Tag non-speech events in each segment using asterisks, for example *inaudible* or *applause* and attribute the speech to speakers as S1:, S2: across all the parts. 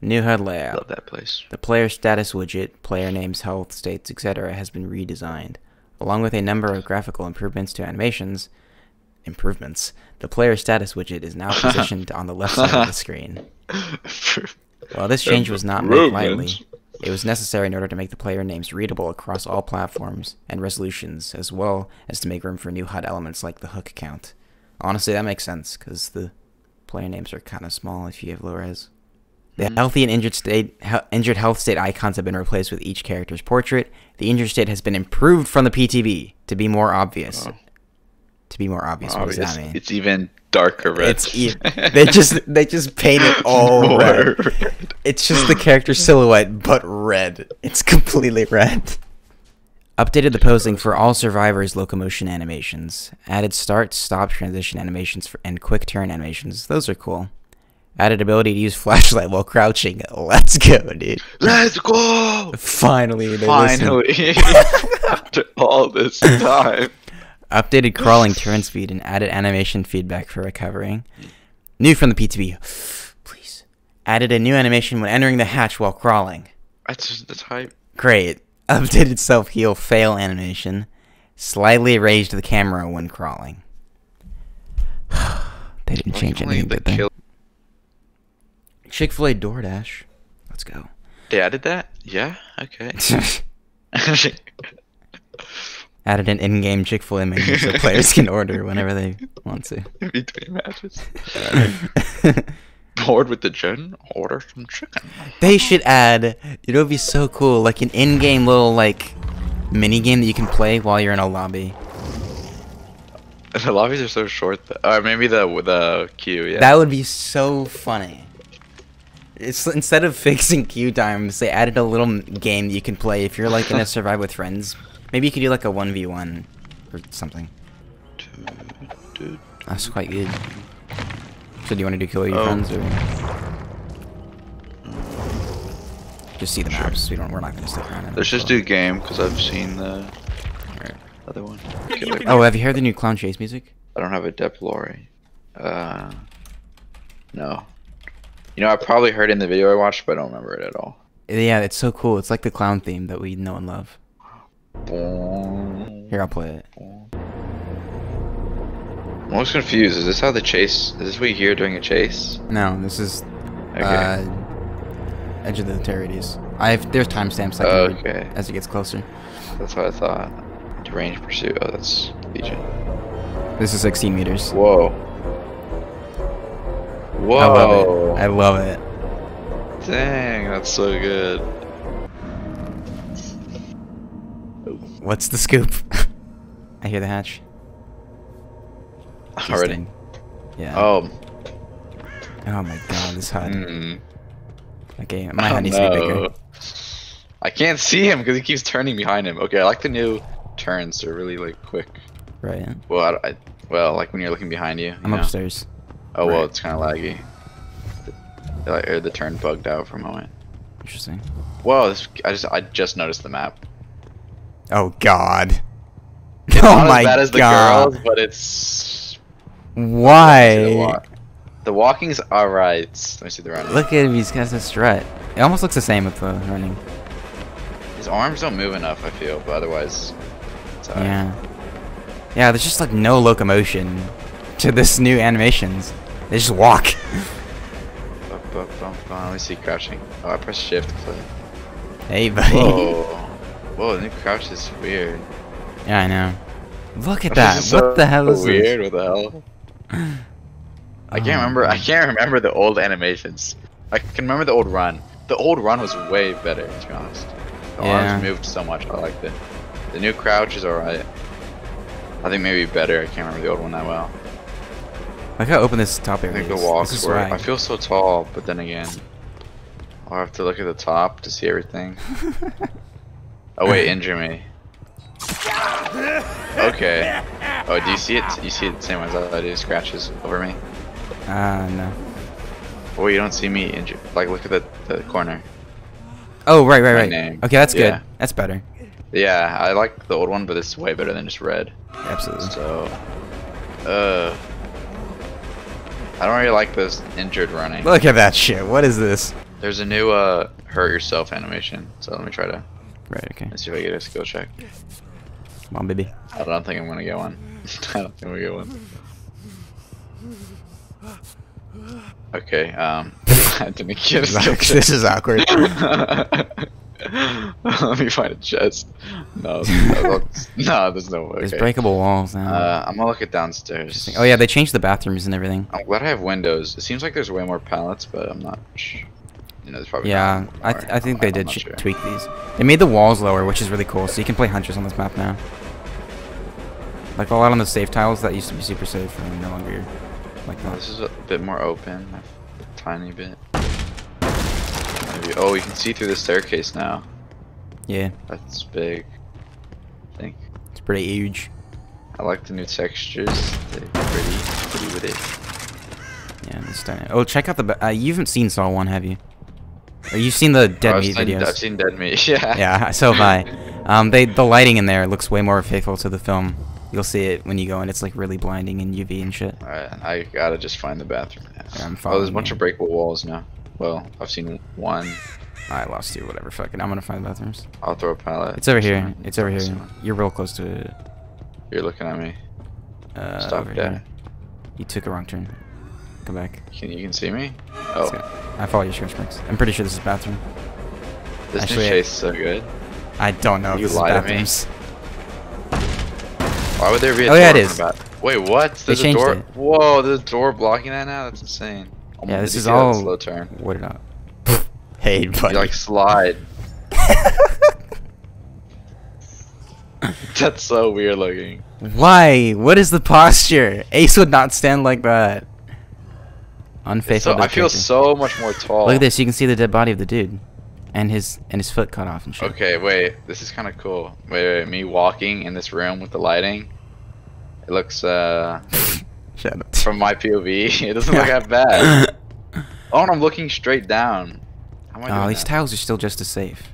S1: New HUD layout.
S2: Love that place.
S1: The player status widget, player names, health, states, etc. has been redesigned. Along with a number of graphical improvements to animations, improvements, the player status widget is now *laughs* positioned on the left side of the screen. *laughs* While this change was not made lightly, it was necessary in order to make the player names readable across all platforms and resolutions, as well as to make room for new HUD elements like the hook count. Honestly, that makes sense, because the player names are kind of small if you have low res. The
S2: Mhm.
S1: healthy and injured state, he- injured health state icons have been replaced with each character's portrait. The injured state has been improved from the PTB to be more obvious.
S2: Oh.
S1: To be more obvious, what does that mean?
S2: It's even darker red.
S1: It's e- *laughs* they just they just paint it all
S2: More
S1: red.
S2: red.
S1: It's just the character *laughs* silhouette, but red. It's completely red. Updated the posing for all survivors' locomotion animations. Added start, stop, transition animations for, and quick turn animations. Those are cool. Added ability to use flashlight while crouching. *laughs* Let's go, dude.
S2: Let's go!
S1: Finally.
S2: Finally, *laughs* after all this time.
S1: Updated crawling turn speed and added animation feedback for recovering. New from the PTB. *sighs* Please. Added a new animation when entering the hatch while crawling.
S2: That's just the type.
S1: Great. *laughs* Updated self heal fail animation. Slightly raised the camera when crawling. *sighs* they didn't change anything, did they? Chick fil A DoorDash. Let's go.
S2: They added that? Yeah. Okay. *laughs* *laughs*
S1: Added an in game Chick fil A menu so players can order whenever they want to. *laughs*
S2: Between matches. Bored with the gen? Order some chicken.
S1: They should add. You know, it'd be so cool, like an in-game little like mini game that you can play while you're in a lobby.
S2: The lobbies are so short. Though. Or maybe the the queue. Yeah.
S1: That would be so funny. It's instead of *laughs* fixing queue times, they added a little game you can play if you're like in a *laughs* survive with friends. Maybe you could do like a one v one or something. That's quite good. So do you want to do kill your
S2: Oh.
S1: friends or just see the
S2: Sure.
S1: maps? We don't. We're not gonna stick around.
S2: Let's just
S1: so-
S2: do game because I've seen the
S1: Alright.
S2: other one.
S3: You
S2: Okay,
S3: can-
S2: wait,
S1: Oh, have you heard the new clown chase music?
S2: I don't have a Deplore. Uh, no. You know, I probably heard it in the video I watched, but I don't remember it at all.
S1: Yeah, it's so cool. It's like the clown theme that we know and love. Here, I'll play it.
S2: I'm almost confused. Is this how the chase? Is this what you hear during a chase?
S1: No, this is
S2: Okay.
S1: uh, Edge of the Terror Radius. I've there's timestamps I can
S2: okay.
S1: as it gets closer.
S2: That's what I thought. Range pursuit. Oh, that's Legion.
S1: This is 16 meters.
S2: Whoa. Whoa.
S1: I love it. I love it.
S2: Dang, that's so good.
S1: What's the scoop? *laughs* I hear the hatch.
S2: Already.
S1: Yeah.
S2: Oh.
S1: Oh my god, this HUD.
S2: Mm.
S1: Okay, my
S2: Oh,
S1: HUD needs to be bigger.
S2: I can't see him because he keeps turning behind him. Okay, I like the new turns. They're really like quick.
S1: Right.
S2: Well, I, I well, like when you're looking behind you. you
S1: I'm
S2: know?
S1: upstairs.
S2: Oh well, it's kind of laggy. The, like, or the turn bugged out for a moment.
S1: Interesting.
S2: Whoa! This, I just I just noticed the map.
S1: Oh god.
S2: It's *laughs*
S1: oh
S2: not
S1: my
S2: as bad as the
S1: god.
S2: girls, but it's
S1: Why?
S2: The walking's alright. Let me see the running.
S1: Look at him, he's got a strut. It almost looks the same with the running.
S2: His arms don't move enough. I feel, but otherwise.
S1: Yeah. Yeah, there's just like no locomotion to this new animations. They just walk.
S2: Let me see crouching. Oh, I press shift. Click.
S1: hey, buddy.
S2: Whoa. *laughs* Whoa, the new crouch is weird.
S1: Yeah, I know. Look at that. What
S2: so
S1: the hell is
S2: weird? What the hell? *sighs* I can't
S1: Oh,
S2: remember. I
S1: oh,
S2: can't remember the old animations. I can remember the old run. The old run was way better, to be honest. The
S1: Yeah.
S2: arms moved so much. I liked it. The new crouch is alright. I think maybe better. I can't remember the old one that well.
S1: Look how open this top
S2: I
S1: area
S2: think the walks were. I feel so tall, but then again, I'll have to look at the top to see everything. *laughs* Oh wait, injure me. Okay. Oh, do you see it? You see it the same way as I do? Scratches over me.
S1: Ah, no.
S2: Oh, you don't see me injured. Like, look at the, the corner.
S1: Oh, right, right,
S2: My
S1: right.
S2: name.
S1: Okay, that's good.
S2: Yeah.
S1: That's better.
S2: Yeah, I like the old one, but it's way better than just red.
S1: Absolutely.
S2: So, uh, I don't really like this injured running.
S1: Look at that shit. What is this?
S2: There's a new uh hurt yourself animation. So let me try to
S1: Right. Okay.
S2: let's see if I get a skill check.
S1: Come on, baby.
S2: I don't think I'm gonna get one. *laughs* I don't think we get one. Okay, um *laughs* I didn't get a *laughs* skill check.
S1: this is awkward. *laughs*
S2: Let me find a chest. *laughs* No, no, no there's no way.
S1: There's
S2: Okay.
S1: breakable walls now.
S2: Uh, I'm gonna look at downstairs.
S1: oh yeah, they changed the bathrooms and everything.
S2: I'm glad I have windows. It seems like there's way more pallets, but I'm not. You know, there's probably.
S1: Yeah, I, th I think they did
S2: sure.
S1: tweak these. They made the walls lower, which is really cool, so you can play hunters on this map now. Like a lot on the safe tiles that used to be super safe and no longer like that.
S2: This is a bit more open, a tiny bit. Maybe. Oh, you can see through the staircase now.
S1: Yeah,
S2: That's big. I think.
S1: it's pretty huge.
S2: I like the new textures. They're pretty, pretty with it.
S1: Yeah, it's stunning. Oh, check out the. Uh, you haven't seen Saw One, have you? Or you've seen the Dead
S2: Oh,
S1: Meat
S2: seen-
S1: videos?
S2: I've seen Dead Meat. *laughs* Yeah.
S1: Yeah, so have I. Um, they the lighting in there looks way more faithful to the film. You'll see it when you go in. It's like really blinding and UV and shit.
S2: Alright, I gotta just find the bathroom now.
S1: Yeah, I'm
S2: oh, there's a bunch
S1: you.
S2: of breakable walls now. Well, I've seen one. *laughs*
S1: I lost you. Whatever. Fuck it. I'm gonna find the bathrooms.
S2: I'll throw a pallet.
S1: It's over here. It's over here. You're real close to it.
S2: You're looking at me.
S1: Uh,
S2: Stop that.
S1: here. You took a wrong turn. Come back.
S2: Can you can see me? Oh,
S1: go. I follow your stretch marks. I'm pretty sure this is bathroom.
S2: this
S1: Actually,
S2: new
S1: I-
S2: chase is so good.
S1: I don't know if
S2: You
S1: this is
S2: lied to me. Why would there be a
S1: Oh,
S2: door
S1: yeah, it
S2: bath- Wait, what?
S1: They
S2: There's a door.
S1: it.
S2: Whoa, there's a door blocking that now. That's insane. Oh,
S1: Yeah, this is all-
S2: slow turn.
S1: What up? *laughs* hey,
S2: You
S1: buddy.
S2: like slide. *laughs* That's so weird looking.
S1: Why? What is the posture? Ace would not stand like that. Unfaithful.
S2: So, I feel so much more tall.
S1: Look at this. You can see the dead body of the dude, and his and his foot cut off and shit.
S2: Okay, wait. This is kind of cool. Wait, wait. Me walking in this room with the lighting. It looks uh *laughs*
S1: Shut
S2: from my POV. *laughs* It doesn't look that *laughs* bad. Oh, and I'm looking straight down. How am I
S1: Oh, these
S2: that?
S1: tiles are still just as safe.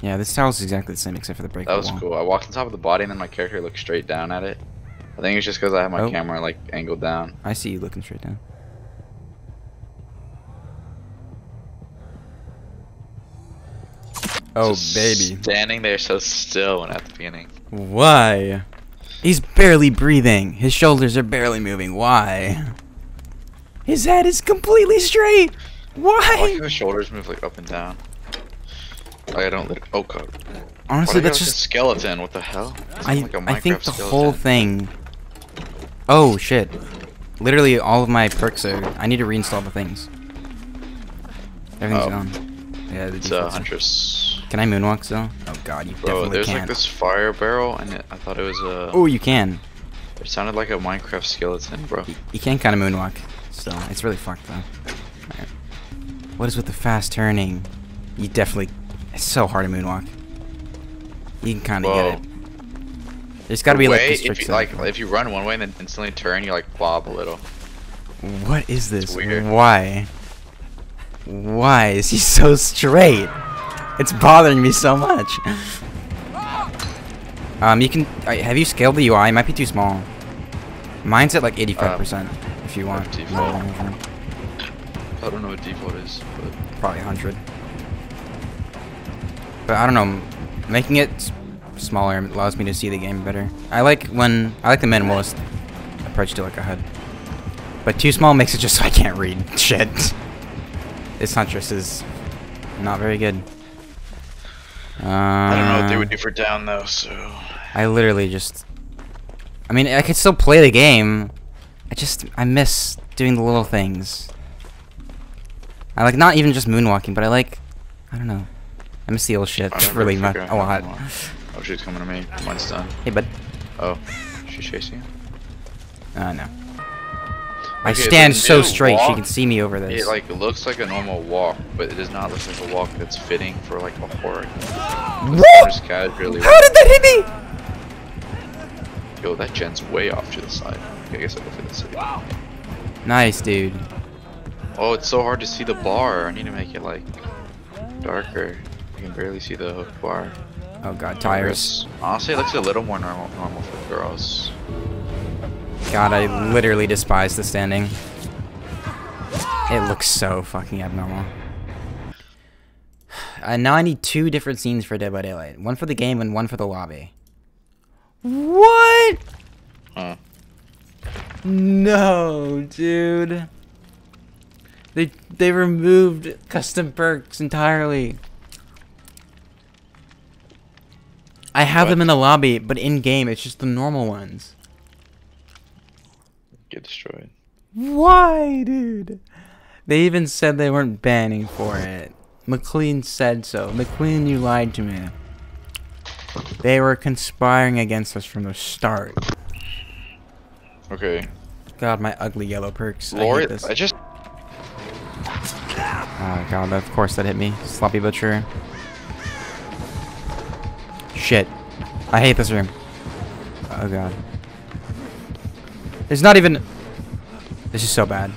S1: Yeah, this tile's exactly the same except for the break.
S2: That was cool. I walked on top of the body and then my character looked straight down at it. I think it's just because I have my
S1: Oh.
S2: camera like angled down.
S1: I see you looking straight down. Oh,
S2: Just
S1: baby.
S2: Standing there so still and at the beginning.
S1: Why? He's barely breathing. His shoulders are barely moving. Why? His head is completely straight.
S2: I like
S1: Why?
S2: how his shoulders move like up and down. Like I don't. Oh god.
S1: Honestly,
S2: that's do I
S1: that's
S2: got, like, a
S1: just.
S2: skeleton. What the hell?
S1: I
S2: like
S1: I think the
S2: skeleton.
S1: whole thing. Oh shit! Literally, all of my perks are. I need to reinstall the things. Everything's
S2: Oh.
S1: gone. Yeah, the
S2: It's uh,
S1: a are-
S2: huntress.
S1: Can I moonwalk still? Oh god, you
S2: Bro,
S1: definitely
S2: there's
S1: can't.
S2: like this fire barrel, and it, I thought it was a.
S1: Oh, you can.
S2: It sounded like a Minecraft skeleton, bro.
S1: You can kind of moonwalk. Still, it's really fucked though. Alright. What is with the fast turning? You definitely. It's so hard to moonwalk. You can kind of get it. There's got to
S2: The
S1: be like
S2: way,
S1: this
S2: if
S1: trick
S2: you, like if you run one way and then instantly turn, you like bob a little.
S1: What is this?
S2: weird.
S1: Why? Why is he so straight? It's bothering me so much. Um, you can. Uh, have you scaled the UI? It might be too small. Mine's at like 85% if you want.
S2: default. I don't know what default is, but
S1: Probably 100. But I don't know. Making it smaller allows me to see the game better. I like when I like the minimalist approach to like a HUD. But too small makes it just so I can't read *laughs* shit. This Huntress is not very good. Uh,
S2: I don't know what they would do for down though. So
S1: I literally just. I mean, I could still play the game. I just I miss doing the little things. I like not even just moonwalking, but I like. I don't know. I miss the old shit really
S2: really
S1: much a lot.
S2: oh, she's coming to me. Mine's done.
S1: Hey, bud.
S2: Oh, she's chasing. you?
S1: Uh, no. I
S2: Okay,
S1: stand so straight she can see me over this.
S2: It like looks like a normal walk, but it does not look like a walk that's fitting for like a horror.
S1: What? How did that hit me?
S2: Yo, that gen's way off to the side. Okay, I guess I'll go for this.
S1: Nice, dude.
S2: Oh, it's so hard to see the bar. I need to make it like darker. You can barely see the hook bar.
S1: Oh god, tires.
S2: Honestly, it looks a little more normal normal for girls.
S1: God, I literally despise the standing. It looks so fucking abnormal. *sighs* Uh, now I need two different scenes for Dead by Daylight. One for the game and one for the lobby. What?
S2: Huh.
S1: No, dude. They they removed custom perks entirely. I have them in the lobby, but in game it's just the normal ones.
S2: Get destroyed.
S1: Why, dude? They even said they weren't banning for it. McLean said so. McLean, you lied to me. They were conspiring against us from the start.
S2: Okay.
S1: God, my ugly yellow perks. I
S2: Lori,
S1: this.
S2: I just
S1: Oh god, of course that hit me. Sloppy Butcher. Shit. I hate this room. Oh god. There's not even... This is so bad.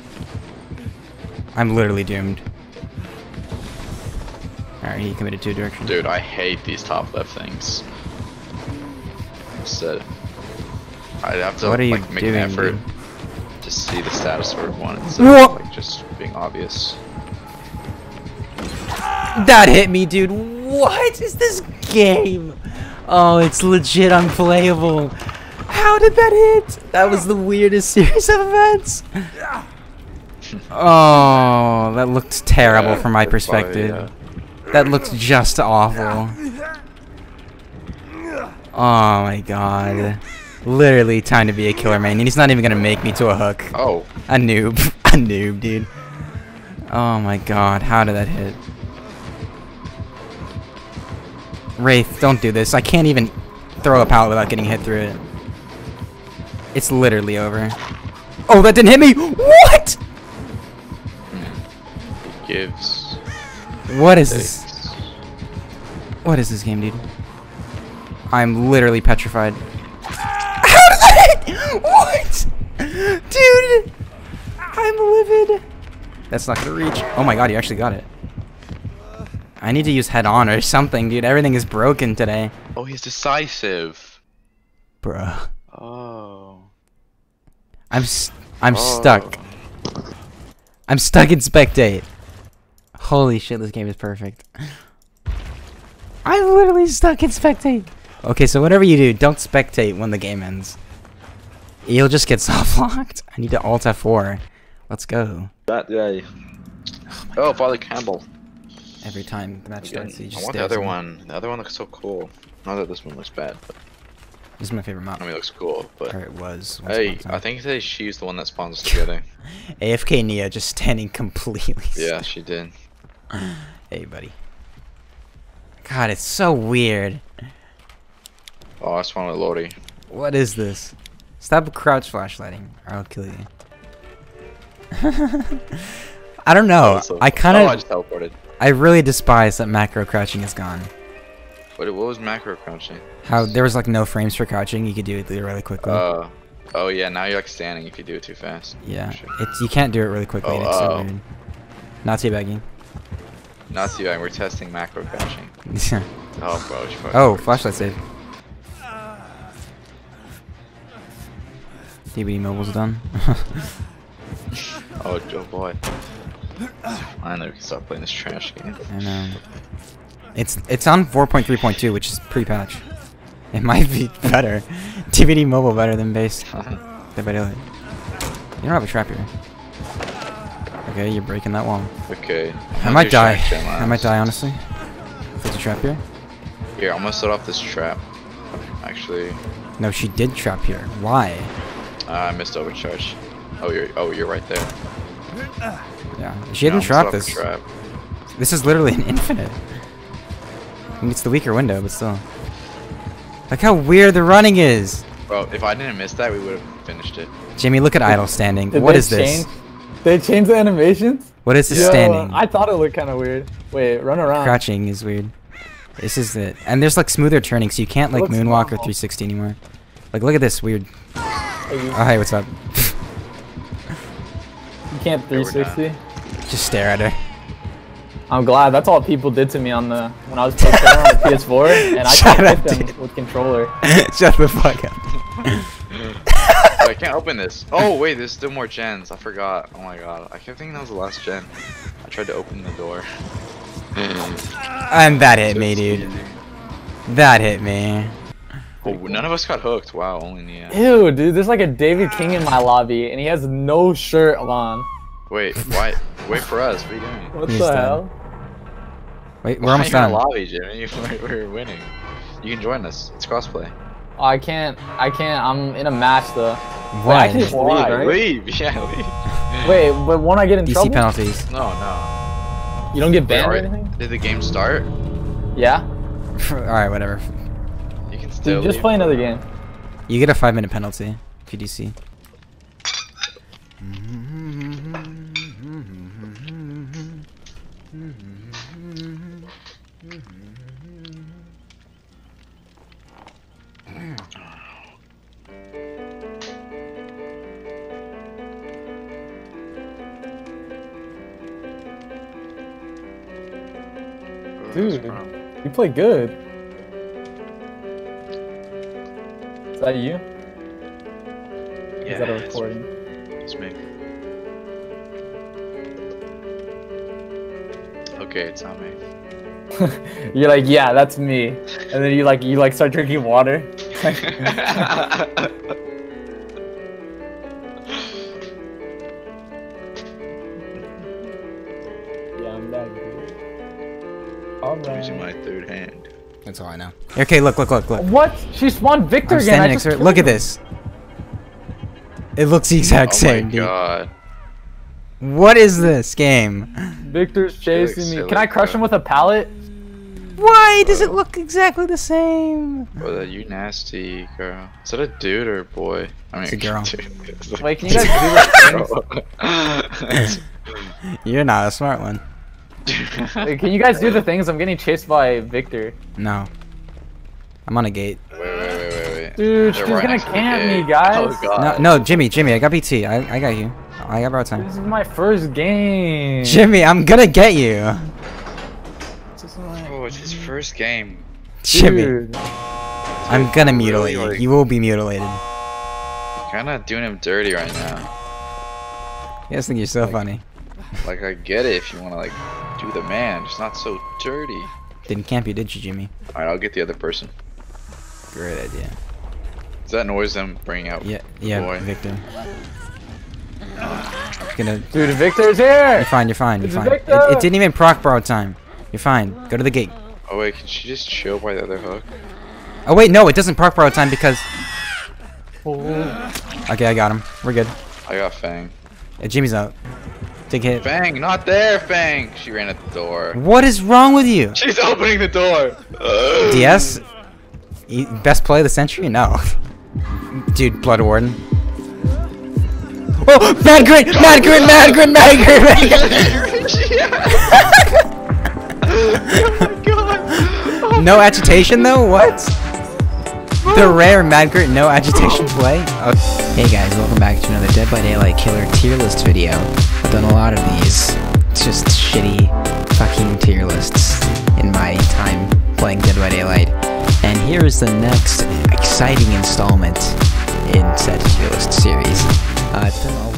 S1: I'm literally doomed. Alright, he committed to a direction.
S2: Dude, I hate these top left things. Said I'd have to
S1: What are you
S2: like make
S1: doing,
S2: an effort
S1: dude?
S2: to see the status for one instead of like just being obvious.
S1: That hit me, dude. What is this game? Oh, it's legit unplayable. How did that hit? That was the weirdest *laughs* series of events. Oh, that looked terrible
S2: Yeah,
S1: from my perspective.
S2: probably, uh,
S1: That looked just awful. Oh my god. Literally time to be a killer man. And he's not even gonna make me to a hook.
S2: Oh,
S1: A noob. *laughs* a noob, dude. Oh my god, how did that hit? Wraith, don't do this. I can't even throw a pallet without getting hit through it. It's literally over. Oh, that didn't hit me! What?
S2: gives.
S1: What is this? What is this game, dude? I'm literally petrified. How did that hit? What? Dude! I'm livid. That's not gonna reach. Oh my god, you actually got it. I need to use head on or something, dude. Everything is broken today.
S2: Oh, he's decisive.
S1: Bruh.
S2: Oh.
S1: I'm s I'm
S2: Oh.
S1: stuck. I'm stuck in spectate. Holy shit, this game is perfect. I'm literally stuck in spectate. Okay, so whatever you do, don't spectate when the game ends. You'll just get *laughs* soft locked. I need to alt F4. Let's go.
S2: That guy. Oh, oh Father Campbell.
S1: Every time the match starts, he
S2: I want the other
S1: me.
S2: one. The other one looks so cool. Not that this one looks bad, but
S1: This is my favorite map.
S2: I mean, it looks cool. But
S1: Or it was.
S2: hey,
S1: upon a time.
S2: I think that she's the one that spawns together. *laughs*
S1: AFK Nea just standing completely
S2: yeah,
S1: still.
S2: she did. *laughs*
S1: Hey, buddy. God, it's so weird.
S2: Oh, I spawned with Lodi.
S1: What is this? Stop crouch flashlighting, or I'll kill you. *laughs* I don't know.
S2: So-
S1: I kind
S2: Oh, I
S1: of,
S2: just teleported.
S1: I really despise that macro crouching is gone.
S2: What, what was macro crouching?
S1: How there was like no frames for crouching. You could do it really quickly.
S2: Uh, oh yeah, now you're like standing if you do it too fast.
S1: yeah,
S2: Shit.
S1: it's you can't do it really quickly.
S2: Oh,
S1: it's so
S2: oh.
S1: weird. Not teabagging.
S2: Not too bad. We're testing macro crouching. *laughs* Oh, bro.
S1: oh, flashlight save. DBD mobile's done. *laughs*
S2: Oh, oh boy. Finally, we can start playing this trash game.
S1: I know. It's it's on 4.3.2, which is pre-patch. It might be *laughs* better. DBD mobile better than base. *laughs* Dead by You don't have a trap here. Okay, you're breaking that wall.
S2: okay.
S1: I might die. I might die, honestly. If there's a trap here.
S2: Here, I'm gonna set off this trap. Actually,
S1: No, she did trap here. Why?
S2: uh, I missed overcharge. Oh, you're oh you're right there.
S1: Yeah, she
S2: Yeah,
S1: didn't
S2: I'm
S1: trap
S2: set off the
S1: this.
S2: Trap.
S1: This is literally an infinite. I mean, it's the weaker window, but still. Look how weird the running is.
S2: Bro, if I didn't miss that, we would have finished it.
S1: Jimmy, look at idle standing.
S3: Did
S1: What
S3: they
S1: this?
S3: change- They changed the animations?
S1: What is this
S3: Yo,
S1: standing?
S3: I thought it looked kind of weird. Wait, run around.
S1: Crouching is weird. This is it. And there's like smoother turning, so you can't like
S3: looks
S1: moonwalk or 360 anymore. Like, look at this weird.
S3: Hey,
S1: Oh, hey, what's up?
S3: you can't
S2: Yeah, we're done.
S3: 360.
S1: Just stare at her.
S3: I'm glad. That's all people did to me on the when I was playing on the *laughs* PS4, and I
S1: Shut
S3: can't
S1: up,
S3: hit them with controller. *laughs*
S1: Shut the fuck up.
S2: I can't open this. Oh wait, there's still more gens. I forgot. Oh my god. I kept thinking that was the last gen. I tried to open the door.
S1: and that hit me, dude. That hit me.
S2: Oh, none of us got hooked. Wow, only Nea.
S3: Ew, dude, there's like a David King in my lobby, and he has no shirt on.
S2: Wait, why? Wait for us. What are you doing?
S3: What
S1: He's
S3: the
S1: dead.
S3: hell?
S1: Wait, we're
S2: Why
S1: almost
S2: are in
S1: done.
S2: lobby, Jimmy. *laughs* We're, we're winning. You can join us. It's crossplay.
S3: Oh, I can't. I can't. I'm in a match though.
S1: Why?
S3: I can leave,
S2: Why?
S3: right?
S2: Leave. Yeah, leave. *laughs*
S3: Wait, but won't I get in
S1: DC
S3: trouble?
S1: penalties.
S2: No, no.
S3: You don't get
S2: Wait,
S3: banned or anything?
S2: Did the game start?
S3: Yeah. *laughs*
S1: Alright, whatever.
S2: You can still
S3: Dude, just play another game.
S1: You get a five minute penalty if you DC.
S3: Dude, you play good. Is that you?
S2: Yeah,
S3: Is that a
S2: it's-
S3: recording?
S2: It's me. Okay, it's not me. *laughs*
S3: You're like, yeah, that's me. And then you like, you like start drinking water. *laughs* *laughs*
S2: Using my third hand.
S1: That's all I know. Okay, look, look, look, look.
S3: What? She spawned Victor
S1: I'm
S3: again. I
S1: standing next
S3: just
S1: to her. Look at this. It looks the exact
S2: Oh
S1: same,
S2: my
S1: dude.
S2: god.
S1: What is this game?
S3: Victor's
S2: looks
S3: chasing me. Can I crush
S2: bro.
S3: him with a pallet?
S1: Why does it look exactly the same?
S2: Bro, that you nasty girl. Is that a dude or a boy? I mean,
S1: It's a girl. *laughs*
S2: dude.
S3: Wait, can you guys *laughs* do the things? *laughs*
S1: You're not a smart one. *laughs*
S3: Wait, can you guys do the things? I'm getting chased by Victor.
S1: No. I'm on a gate.
S2: Wait, wait, wait, wait, wait.
S3: Dude,
S2: They're
S3: she's
S2: right
S3: gonna
S2: next to the
S3: camp me, guys.
S2: Oh god.
S1: No, no, Jimmy, Jimmy, I got BT. I, I got you. I got borrowed time.
S3: This is my first game.
S1: Jimmy, I'm gonna get you.
S2: Oh, it's his first game.
S1: Jimmy,
S3: Dude.
S1: I'm gonna
S2: Really,
S1: mutilate you.
S2: like-
S1: You will be mutilated.
S2: You're Kind of doing him dirty right now.
S1: You guys think you're so funny.
S2: Like I get it if you want to like do the man, just not so dirty.
S1: Didn't camp you, did you, Jimmy?
S2: All right, I'll get the other person.
S1: Great idea.
S2: Is that noise them bringing out?
S1: Yeah, yeah,
S2: Boy.
S1: Victor. Gonna.
S3: Dude, Victor's here.
S1: You're fine. You're fine. You're
S3: It's
S1: fine. It, it didn't even proc borrow time. You're fine. Go to the gate.
S2: Oh wait, can she just chill by the other hook?
S1: Oh wait, no, it doesn't proc borrow time because.
S3: Oh.
S1: Okay, I got him. We're good.
S2: I got Feng.
S1: Uh, Jimmy's out. Hit.
S2: Feng, not there, Feng. She ran at the door.
S1: What is wrong with you?
S2: She's opening the door. *laughs*
S1: DS? Best play of the century? No. Dude, Blood Warden. Oh, Mad Grit! Mad Grit! Mad Grit! Mad Grit! Mad Grit! *laughs* *laughs* Oh no agitation though? What? The oh. rare Mad Grit no agitation play? Oh. Hey guys, welcome back to another Dead by Daylight Killer tier list video. Done a lot of these. Just shitty fucking tier lists in my time playing Dead by Daylight. And here is the next exciting installment in said tier list series. Uh,